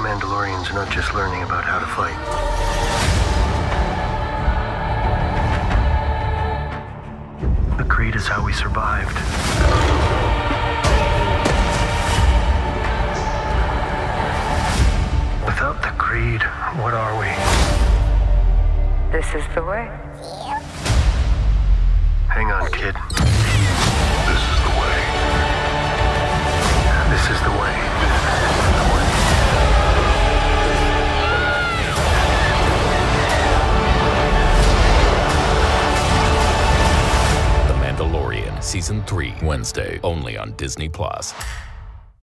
of Mandalorians are not just learning about how to fight. The creed is how we survived. Without the creed, what are we? This is the way. Hang on, kid. This is the way. This is the way. Season 3, Wednesday, only on Disney Plus.